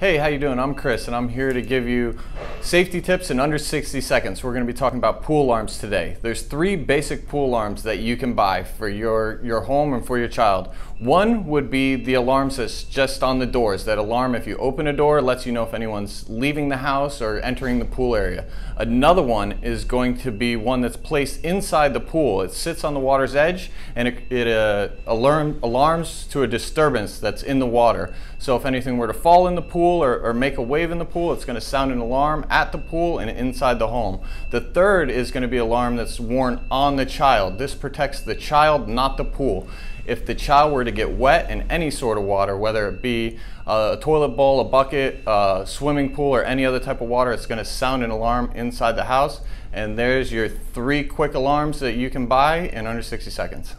Hey, how you doing? I'm Chris and I'm here to give you safety tips in under 60 seconds. We're going to be talking about pool alarms today. There's three basic pool alarms that you can buy for your, your home and for your child. One would be the alarms that's just on the doors. That alarm, if you open a door, lets you know if anyone's leaving the house or entering the pool area. Another one is going to be one that's placed inside the pool. It sits on the water's edge and it, it uh, alarm, alarms to a disturbance that's in the water. So if anything were to fall in the pool, or, or make a wave in the pool, it's going to sound an alarm at the pool and inside the home. The third is going to be alarm that's worn on the child. This protects the child, not the pool. If the child were to get wet in any sort of water, whether it be a toilet bowl, a bucket, a swimming pool, or any other type of water, it's going to sound an alarm inside the house. And there's your three quick alarms that you can buy in under 60 seconds.